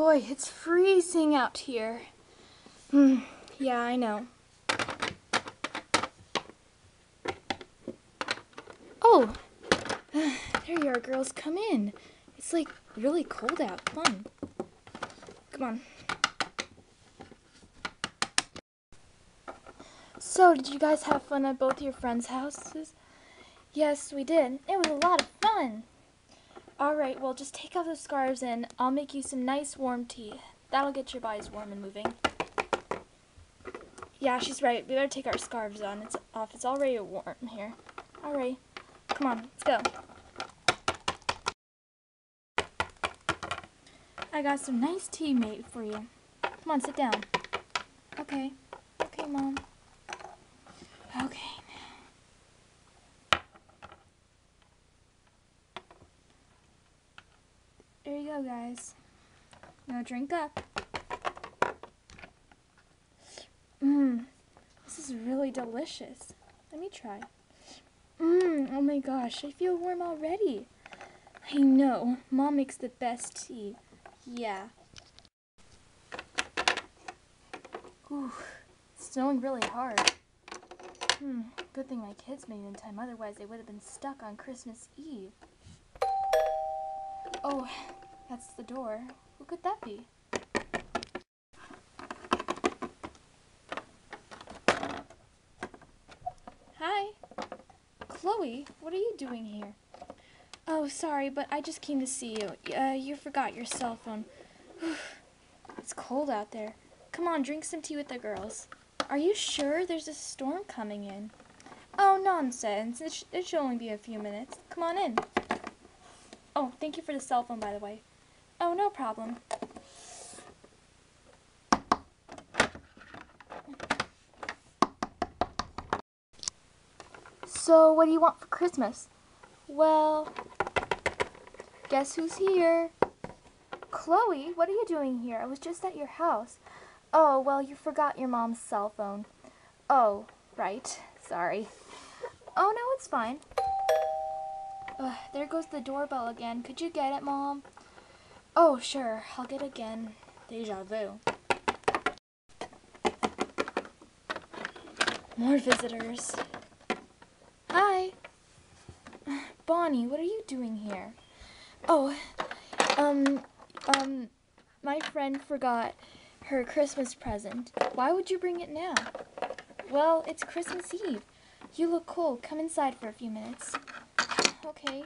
Boy, it's freezing out here. Hmm, yeah, I know. Oh, there you are, girls. Come in. It's like really cold out. Come on. Come on. So, did you guys have fun at both your friends' houses? Yes, we did. It was a lot of fun. Alright, well, just take off those scarves and I'll make you some nice warm tea. That'll get your bodies warm and moving. Yeah, she's right. We better take our scarves on. It's off. It's already warm here. Alright. Come on, let's go. I got some nice tea made for you. Come on, sit down. Okay. Okay, Mom. Okay. Guys. Now drink up. Mmm. This is really delicious. Let me try. Mmm. Oh my gosh, I feel warm already. I know. Mom makes the best tea. Yeah. Ooh, it's snowing really hard. Hmm, good thing my kids made it in time, otherwise they would have been stuck on Christmas Eve. Oh, that's the door. Who could that be? Hi. Chloe, what are you doing here? Oh, sorry, but I just came to see you. Uh, you forgot your cell phone. it's cold out there. Come on, drink some tea with the girls. Are you sure there's a storm coming in? Oh, nonsense. It, sh it should only be a few minutes. Come on in. Oh, thank you for the cell phone, by the way. Oh, no problem. So, what do you want for Christmas? Well, guess who's here? Chloe, what are you doing here? I was just at your house. Oh, well, you forgot your mom's cell phone. Oh, right. Sorry. Oh, no, it's fine. Ugh, there goes the doorbell again. Could you get it, Mom? Oh, sure. I'll get again. Deja vu. More visitors. Hi. Bonnie, what are you doing here? Oh, um, um, my friend forgot her Christmas present. Why would you bring it now? Well, it's Christmas Eve. You look cool. Come inside for a few minutes. Okay.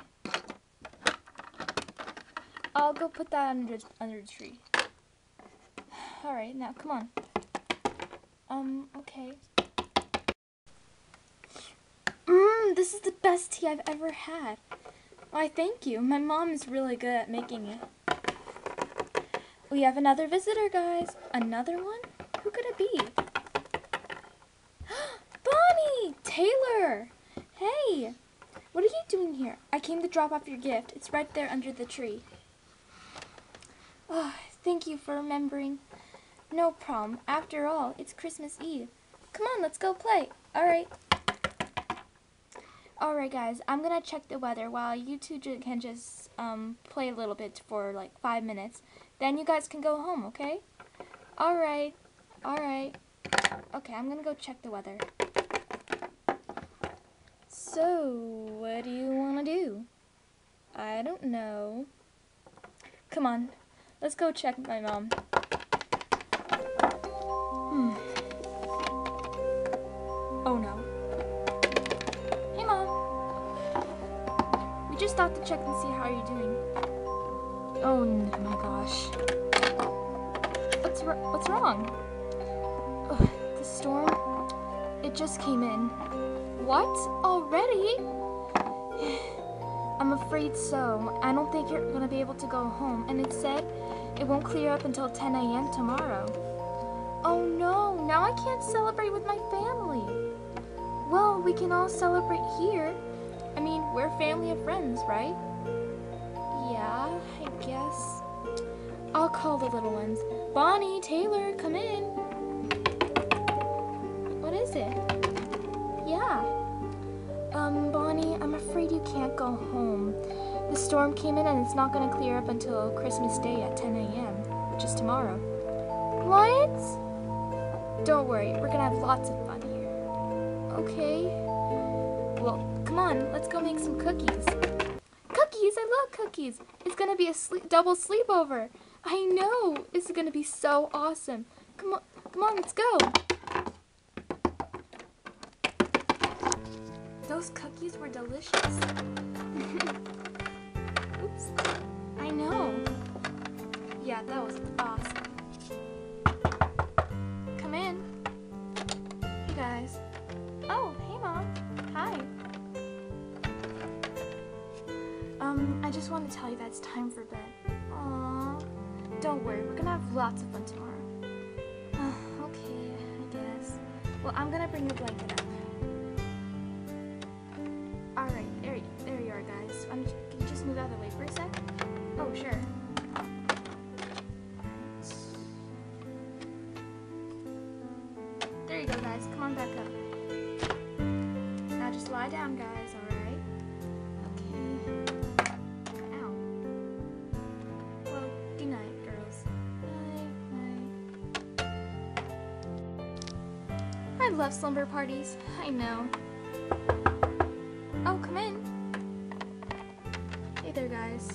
I'll go put that under under the tree. All right, now come on. Um, okay. Mmm, this is the best tea I've ever had. Why, thank you. My mom is really good at making it. We have another visitor, guys. Another one? Who could it be? Bonnie! Taylor! Hey! What are you doing here? I came to drop off your gift. It's right there under the tree. Oh, thank you for remembering. No problem. After all, it's Christmas Eve. Come on, let's go play. All right. All right, guys. I'm gonna check the weather while you two can just um, play a little bit for like five minutes. Then you guys can go home, okay? All right. All right. Okay, I'm gonna go check the weather. So, what do you want to do? I don't know. Come on, let's go check my mom. Hmm. Oh no. Hey mom. We just stopped to check and see how you're doing. Oh my gosh. What's what's wrong? Ugh, the storm. It just came in. What? Already? I'm afraid so. I don't think you're gonna be able to go home. And it said it won't clear up until 10 a.m. tomorrow. Oh no, now I can't celebrate with my family. Well, we can all celebrate here. I mean, we're family and friends, right? Yeah, I guess. I'll call the little ones. Bonnie, Taylor, come in. What is it? Yeah. Um, Bonnie, I'm afraid you can't go home. The storm came in and it's not going to clear up until Christmas Day at 10 a.m. which is tomorrow. What? Don't worry, we're gonna have lots of fun here. Okay. Well, come on, let's go make some cookies. Cookies! I love cookies! It's gonna be a sleep double sleepover. I know! This is gonna be so awesome. Come on, come on, let's go! Those cookies were delicious. I know. Yeah, that was awesome. Come in. Hey guys. Oh, hey mom. Hi. Um, I just want to tell you that it's time for bed. Aww. Don't worry, we're gonna have lots of fun tomorrow. Uh, okay, I guess. Well, I'm gonna bring your blanket up. Down, guys, alright? Okay. Ow. Good night, girls. I love slumber parties. I know. Oh, come in. Hey there, guys.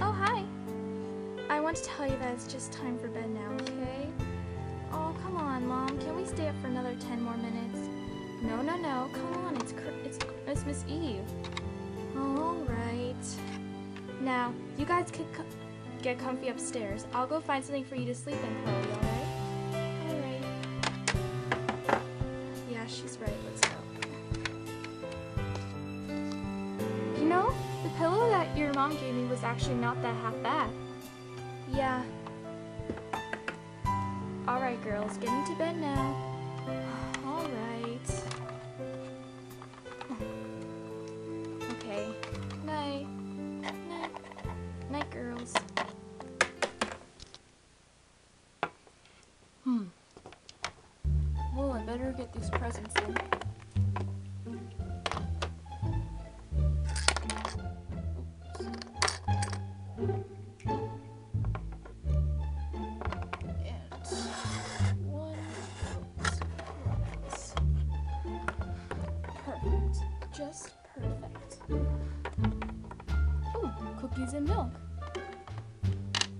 Oh, hi. I want to tell you that it's just time for bed now, okay? Oh, come on, Mom. Can we stay up for another 10 more minutes? No, no, no. Come on. It's it's Christmas Eve. All right. Now, you guys could co- get comfy upstairs. I'll go find something for you to sleep in, Chloe, all right? All right. Yeah, she's right. Let's go. You know, the pillow that your mom gave me was actually not that half bad. Yeah. Alright, girls, get into bed now. Just perfect. Oh, cookies and milk.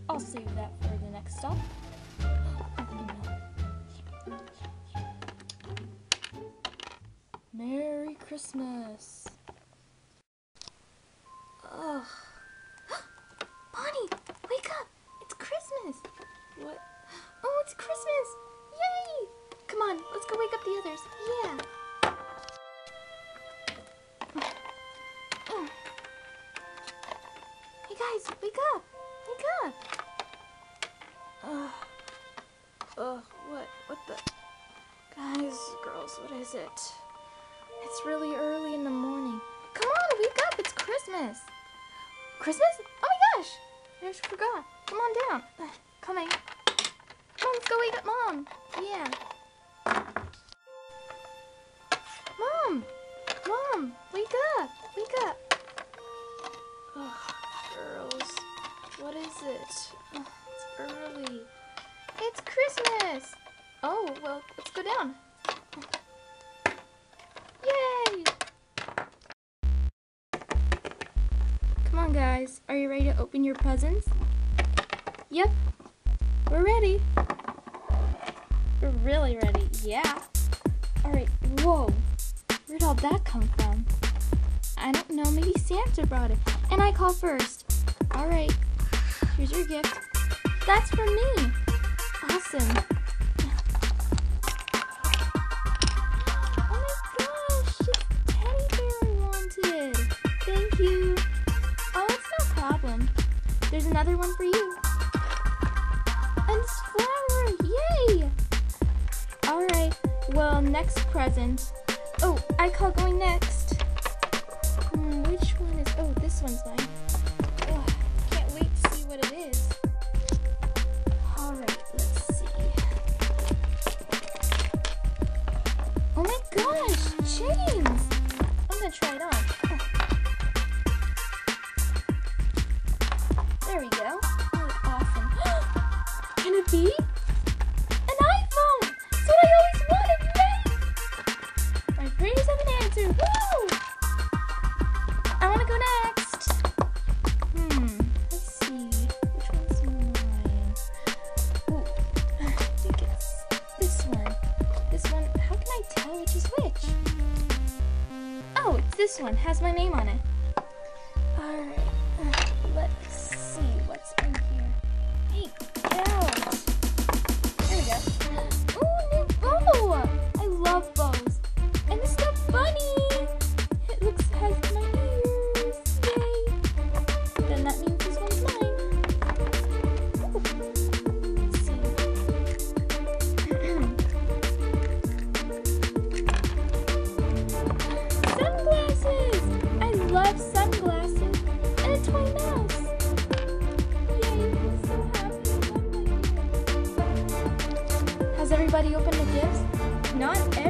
I'll save that for the next stop. Merry Christmas. Ugh. Bonnie, wake up! It's Christmas! What? Oh, it's Christmas! Yay! Come on, let's go wake up the others. Yeah. Guys, wake up! Wake up! Ugh. Ugh, what? What the? Guys, girls, what is it? It's really early in the morning. Come on, wake up! It's Christmas! Christmas? Oh my gosh! I just forgot. Come on down. Coming. Come on, let's go wake up mom. Yeah. On, guys. Are you ready to open your presents? Yep. We're ready. We're really ready. Yeah. Alright, whoa. Where'd all that come from? I don't know. Maybe Santa brought it. And I call first. Alright. Here's your gift. That's for me. Awesome. There's another one for you. And this flower, yay! Alright, well, next present. Oh, I call going next. Hmm, which one is, oh, this one's mine. Ugh, can't wait to see what it is. This one. Has my name on it.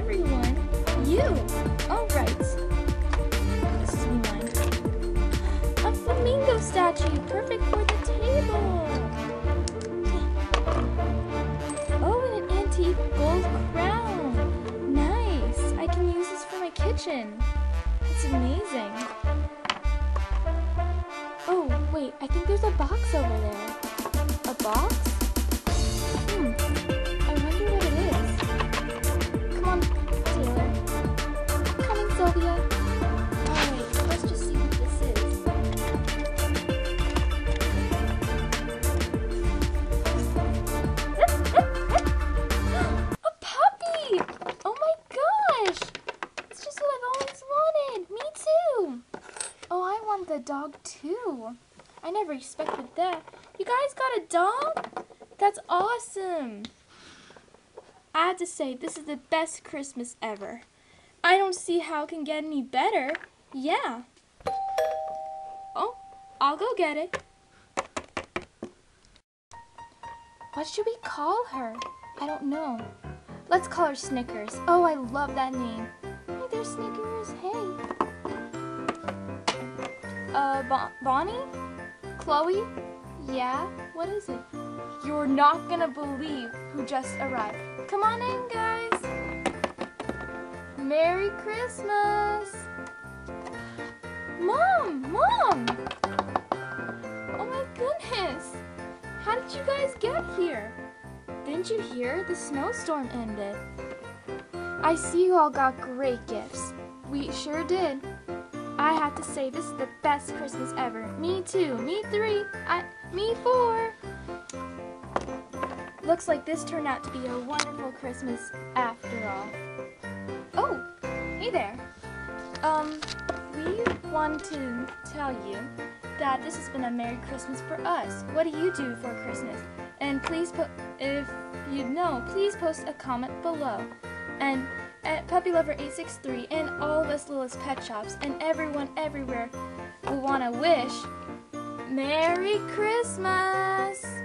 Everyone. You. All right. This is mine. A flamingo statue, perfect for the table. Oh, and an antique gold crown. Nice. I can use this for my kitchen. It's amazing. Oh, wait, I think there's a box over there. A box? I never expected that. You guys got a dog? That's awesome. I have to say, this is the best Christmas ever. I don't see how it can get any better. Yeah. Oh, I'll go get it. What should we call her? I don't know. Let's call her Snickers. Oh, I love that name. Hey there, Snickers. Hey. Uh, Bon- Bonnie? Chloe? Yeah? What is it? You're not gonna believe who just arrived. Come on in, guys. Merry Christmas. Mom, Mom. Oh my goodness. How did you guys get here? Didn't you hear? The snowstorm ended. I see you all got great gifts. We sure did. I have to say this is the best Christmas ever. Me too. Me three. I me four. Looks like this turned out to be a wonderful Christmas after all. Oh, hey there. Um, we want to tell you that this has been a Merry Christmas for us. What do you do for Christmas? And please put, if you know, please post a comment below. And at Puppy Lover 863 and all of us Littlest Pet Shops and everyone everywhere will want to wish Merry Christmas!